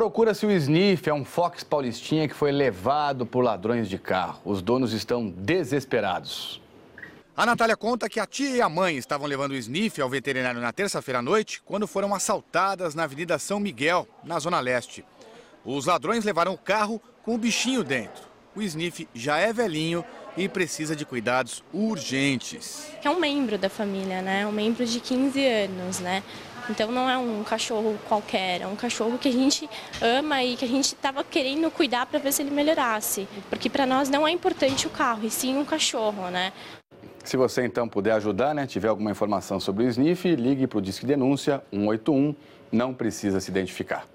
Procura-se o Sniff, é um Fox Paulistinha que foi levado por ladrões de carro. Os donos estão desesperados. A Natália conta que a tia e a mãe estavam levando o Sniff ao veterinário na terça-feira à noite, quando foram assaltadas na Avenida São Miguel, na Zona Leste. Os ladrões levaram o carro com o bichinho dentro. O Sniff já é velhinho e precisa de cuidados urgentes. É um membro da família, né? Um membro de 15 anos, né? Então não é um cachorro qualquer, é um cachorro que a gente ama e que a gente estava querendo cuidar para ver se ele melhorasse. Porque para nós não é importante o carro, e sim um cachorro, né? Se você então puder ajudar, né, tiver alguma informação sobre o Sniff, ligue para o Disque Denúncia 181, não precisa se identificar.